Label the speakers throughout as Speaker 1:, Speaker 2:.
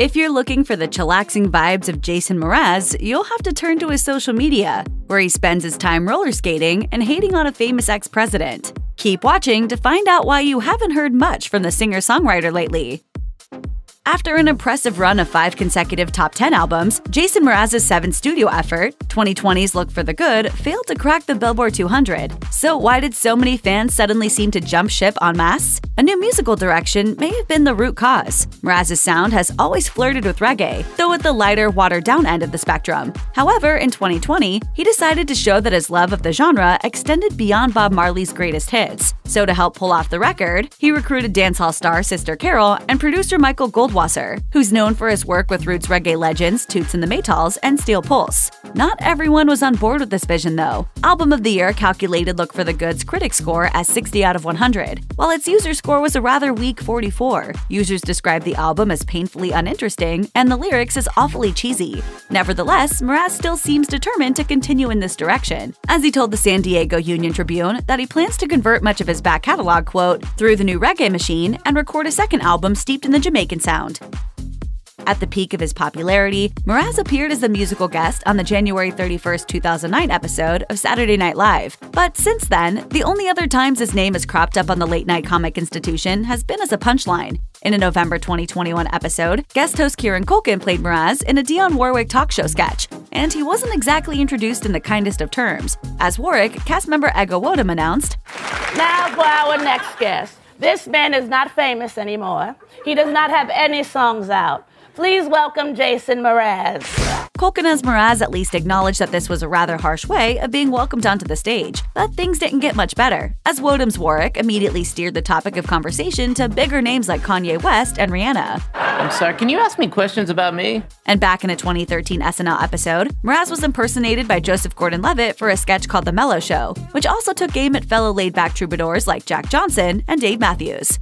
Speaker 1: If you're looking for the chillaxing vibes of Jason Mraz, you'll have to turn to his social media, where he spends his time roller skating and hating on a famous ex president. Keep watching to find out why you haven't heard much from the singer songwriter lately. After an impressive run of five consecutive top 10 albums, Jason Mraz's seventh studio effort, 2020's Look for the Good, failed to crack the Billboard 200. So why did so many fans suddenly seem to jump ship en masse? A new musical direction may have been the root cause. Mraz's sound has always flirted with reggae, though at the lighter, watered-down end of the spectrum. However, in 2020, he decided to show that his love of the genre extended beyond Bob Marley's greatest hits. So to help pull off the record, he recruited dancehall star Sister Carol and producer Michael Goldwasser, who's known for his work with roots reggae legends Toots and the Maytals and Steel Pulse. Not everyone was on board with this vision though. Album of the Year calculated Look for the Good's critic score as 60 out of 100, while its user score was a rather weak 44. Users described the album as painfully uninteresting and the lyrics as awfully cheesy. Nevertheless, Mraz still seems determined to continue in this direction, as he told the San Diego Union Tribune that he plans to convert much of his back catalog, quote, through the new reggae machine and record a second album steeped in the Jamaican sound. At the peak of his popularity, Mraz appeared as the musical guest on the January 31, 2009 episode of Saturday Night Live. But since then, the only other times his name has cropped up on the late night comic institution has been as a punchline. In a November 2021 episode, guest host Kieran Culkin played Mraz in a Dionne Warwick talk show sketch, and he wasn't exactly introduced in the kindest of terms. As Warwick, cast member Ego Nwodim announced,
Speaker 2: Now for our next guest. This man is not famous anymore. He does not have any songs out. Please welcome Jason Mraz.
Speaker 1: Culkin as Mraz at least acknowledged that this was a rather harsh way of being welcomed onto the stage, but things didn't get much better, as Nwodim's Warwick immediately steered the topic of conversation to bigger names like Kanye West and Rihanna.
Speaker 3: I'm sorry, can you ask me questions about me?
Speaker 1: And back in a 2013 SNL episode, Mraz was impersonated by Joseph Gordon-Levitt for a sketch called The Mellow Show, which also took aim at fellow laid-back troubadours like Jack Johnson and Dave Matthews.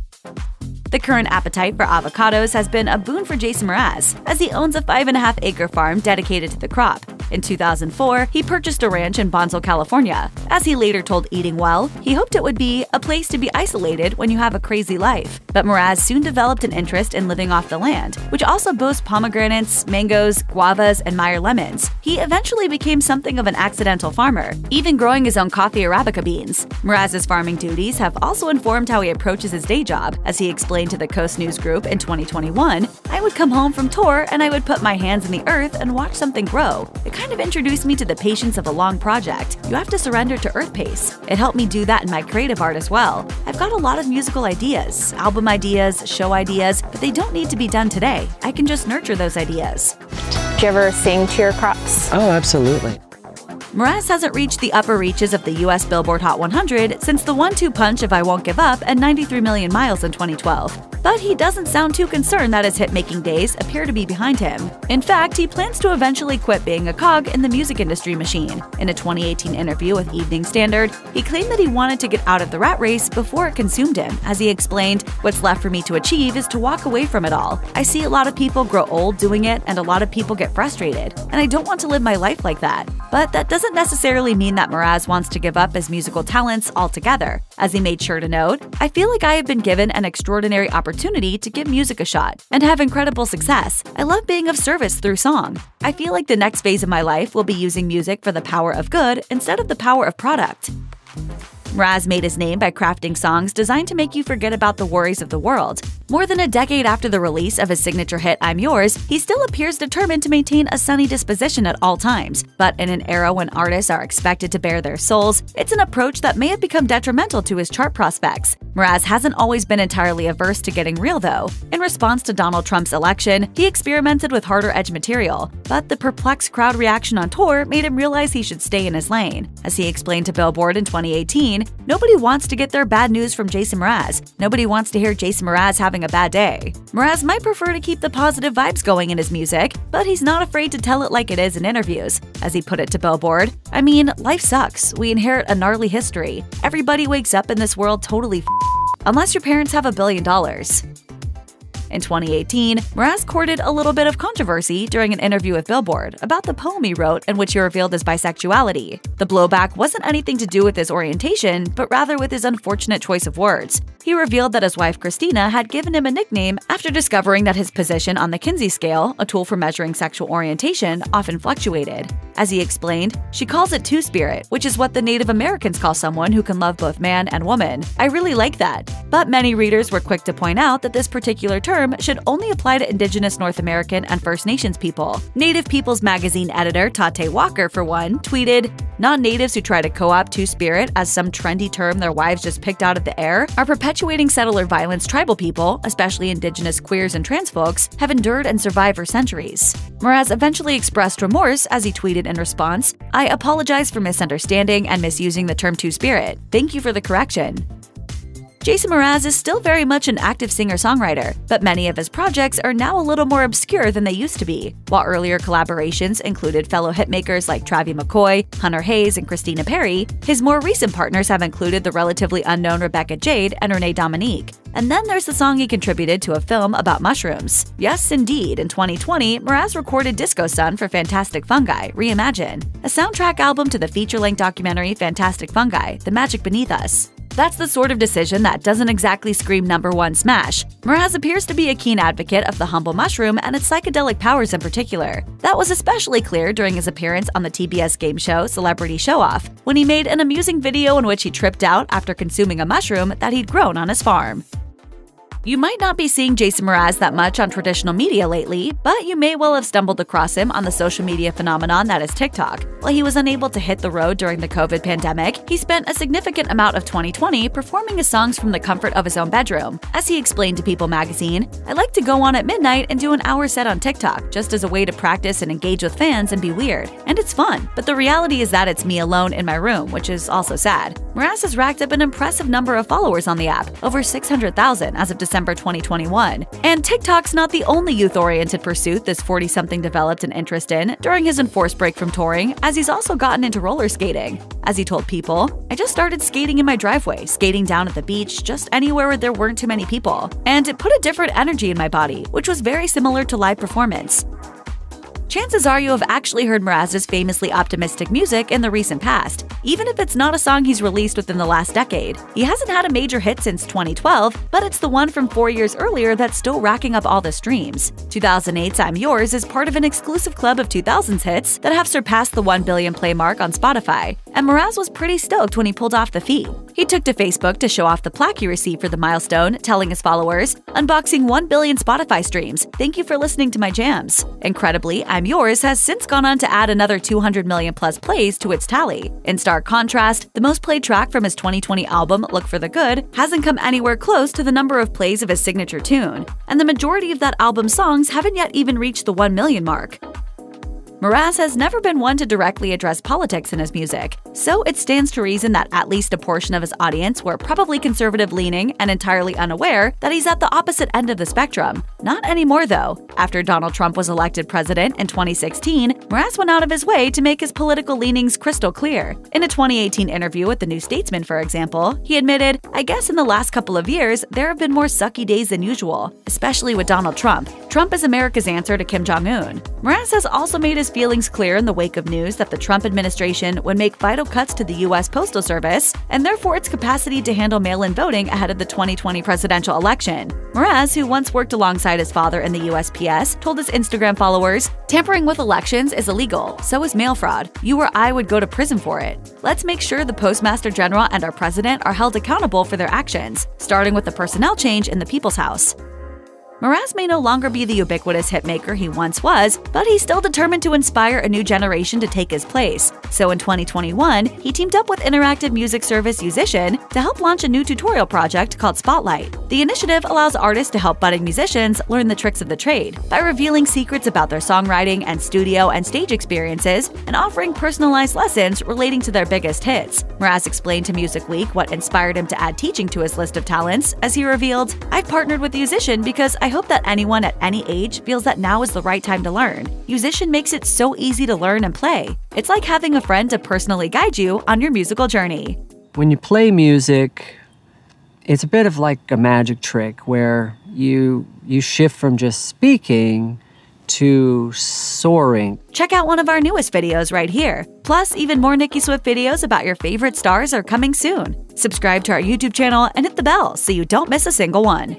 Speaker 1: The current appetite for avocados has been a boon for Jason Mraz, as he owns a 5.5 acre farm dedicated to the crop. In 2004, he purchased a ranch in Bonsall, California. As he later told Eating Well, he hoped it would be a place to be isolated when you have a crazy life. But Mraz soon developed an interest in living off the land, which also boasts pomegranates, mangoes, guavas, and Meyer lemons. He eventually became something of an accidental farmer, even growing his own coffee Arabica beans. Mraz's farming duties have also informed how he approaches his day job, as he explained to the Coast News Group in 2021, I would come home from tour and I would put my hands in the earth and watch something grow. It kind of introduced me to the patience of a long project. You have to surrender to earth pace. It helped me do that in my creative art as well. I've got a lot of musical ideas, album ideas, show ideas, but they don't need to be done today. I can just nurture those ideas.
Speaker 4: Do you ever sing to your crops?
Speaker 3: Oh, absolutely.
Speaker 1: Mraz hasn't reached the upper reaches of the US Billboard Hot 100 since the one two punch of I Won't Give Up and 93 Million Miles in 2012. But he doesn't sound too concerned that his hit making days appear to be behind him. In fact, he plans to eventually quit being a cog in the music industry machine. In a 2018 interview with Evening Standard, he claimed that he wanted to get out of the rat race before it consumed him. As he explained, What's left for me to achieve is to walk away from it all. I see a lot of people grow old doing it, and a lot of people get frustrated, and I don't want to live my life like that. But that doesn't necessarily mean that Mraz wants to give up his musical talents altogether. As he made sure to note, I feel like I have been given an extraordinary opportunity to give music a shot and have incredible success. I love being of service through song. I feel like the next phase of my life will be using music for the power of good instead of the power of product. Mraz made his name by crafting songs designed to make you forget about the worries of the world. More than a decade after the release of his signature hit I'm Yours, he still appears determined to maintain a sunny disposition at all times. But in an era when artists are expected to bare their souls, it's an approach that may have become detrimental to his chart prospects. Mraz hasn't always been entirely averse to getting real, though. In response to Donald Trump's election, he experimented with harder edge material, but the perplexed crowd reaction on tour made him realize he should stay in his lane. As he explained to Billboard in 2018, nobody wants to get their bad news from Jason Mraz. Nobody wants to hear Jason Mraz having a bad day. Mraz might prefer to keep the positive vibes going in his music, but he's not afraid to tell it like it is in interviews. As he put it to Billboard, I mean, life sucks. We inherit a gnarly history. Everybody wakes up in this world totally unless your parents have a billion dollars. In 2018, Mraz courted a little bit of controversy during an interview with Billboard about the poem he wrote in which he revealed his bisexuality. The blowback wasn't anything to do with his orientation, but rather with his unfortunate choice of words. He revealed that his wife Christina had given him a nickname after discovering that his position on the Kinsey scale, a tool for measuring sexual orientation, often fluctuated. As he explained, she calls it two spirit, which is what the Native Americans call someone who can love both man and woman. I really like that. But many readers were quick to point out that this particular term should only apply to Indigenous North American and First Nations people. Native Peoples magazine editor Tate Walker, for one, tweeted, Non natives who try to co opt Two Spirit as some trendy term their wives just picked out of the air are perpetuating settler violence tribal people, especially Indigenous queers and trans folks, have endured and survived for centuries. Mraz eventually expressed remorse as he tweeted in response I apologize for misunderstanding and misusing the term Two Spirit. Thank you for the correction. Jason Mraz is still very much an active singer-songwriter, but many of his projects are now a little more obscure than they used to be. While earlier collaborations included fellow hitmakers like Travie McCoy, Hunter Hayes, and Christina Perri, his more recent partners have included the relatively unknown Rebecca Jade and Renee Dominique. And then there's the song he contributed to a film about mushrooms. Yes, indeed, in 2020, Mraz recorded Disco Sun for Fantastic Fungi, Reimagine, a soundtrack album to the feature-length documentary Fantastic Fungi, The Magic Beneath Us. That's the sort of decision that doesn't exactly scream number one smash. Mraz appears to be a keen advocate of the humble mushroom and its psychedelic powers in particular. That was especially clear during his appearance on the TBS game show Celebrity Show Off, when he made an amusing video in which he tripped out after consuming a mushroom that he'd grown on his farm. You might not be seeing Jason Mraz that much on traditional media lately, but you may well have stumbled across him on the social media phenomenon that is TikTok. While he was unable to hit the road during the COVID pandemic, he spent a significant amount of 2020 performing his songs from the comfort of his own bedroom. As he explained to People magazine, I like to go on at midnight and do an hour set on TikTok, just as a way to practice and engage with fans and be weird. And it's fun, but the reality is that it's me alone in my room, which is also sad. Mraz has racked up an impressive number of followers on the app, over 600,000 as of December December 2021. And TikTok's not the only youth oriented pursuit this 40 something developed an interest in during his enforced break from touring, as he's also gotten into roller skating. As he told People, I just started skating in my driveway, skating down at the beach, just anywhere where there weren't too many people. And it put a different energy in my body, which was very similar to live performance. Chances are you have actually heard Mraz's famously optimistic music in the recent past, even if it's not a song he's released within the last decade. He hasn't had a major hit since 2012, but it's the one from four years earlier that's still racking up all the streams. 2008's I'm Yours is part of an exclusive club of 2000s hits that have surpassed the 1 billion play mark on Spotify, and Mraz was pretty stoked when he pulled off the feat. He took to Facebook to show off the plaque he received for the milestone, telling his followers, Unboxing 1 billion Spotify streams. Thank you for listening to my jams. Incredibly, I'm Yours has since gone on to add another 200 million plus plays to its tally. In stark contrast, the most played track from his 2020 album, Look for the Good, hasn't come anywhere close to the number of plays of his signature tune, and the majority of that album's songs haven't yet even reached the 1 million mark. Mraz has never been one to directly address politics in his music, so it stands to reason that at least a portion of his audience were probably conservative leaning and entirely unaware that he's at the opposite end of the spectrum. Not anymore, though. After Donald Trump was elected president in 2016, Mraz went out of his way to make his political leanings crystal clear. In a 2018 interview with The New Statesman, for example, he admitted, I guess in the last couple of years, there have been more sucky days than usual, especially with Donald Trump. Trump is America's answer to Kim Jong un. Mraz has also made his feelings clear in the wake of news that the Trump administration would make vital cuts to the U.S. Postal Service and therefore its capacity to handle mail in voting ahead of the 2020 presidential election. Mraz, who once worked alongside his father in the USPS, told his Instagram followers, Tampering with elections is illegal, so is mail fraud. You or I would go to prison for it. Let's make sure the Postmaster General and our president are held accountable for their actions, starting with the personnel change in the People's House. Mraz may no longer be the ubiquitous hitmaker he once was, but he's still determined to inspire a new generation to take his place. So in 2021, he teamed up with interactive music service Yousician to help launch a new tutorial project called Spotlight. The initiative allows artists to help budding musicians learn the tricks of the trade by revealing secrets about their songwriting and studio and stage experiences and offering personalized lessons relating to their biggest hits. Mraz explained to Music Week what inspired him to add teaching to his list of talents as he revealed, I've partnered with Yousician because I I hope that anyone at any age feels that now is the right time to learn. Yousician makes it so easy to learn and play. It's like having a friend to personally guide you on your musical journey.
Speaker 5: When you play music, it's a bit of like a magic trick where you you shift from just speaking to soaring.
Speaker 1: Check out one of our newest videos right here. Plus, even more Nicki Swift videos about your favorite stars are coming soon. Subscribe to our YouTube channel and hit the bell so you don't miss a single one.